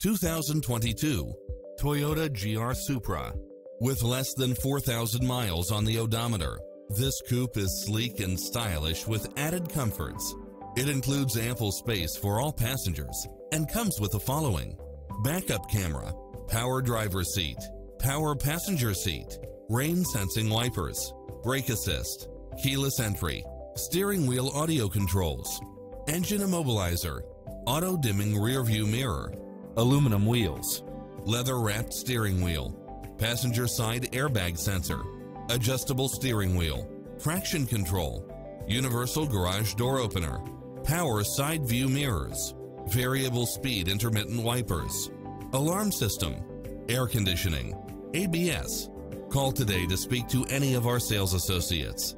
2022 Toyota GR Supra. With less than 4,000 miles on the odometer, this coupe is sleek and stylish with added comforts. It includes ample space for all passengers and comes with the following backup camera, power driver seat, power passenger seat, rain sensing wipers, brake assist, keyless entry, steering wheel audio controls, engine immobilizer, auto dimming rear view mirror, aluminum wheels, leather wrapped steering wheel, passenger side airbag sensor, adjustable steering wheel, traction control, universal garage door opener, power side view mirrors, variable speed intermittent wipers, alarm system, air conditioning, ABS. Call today to speak to any of our sales associates.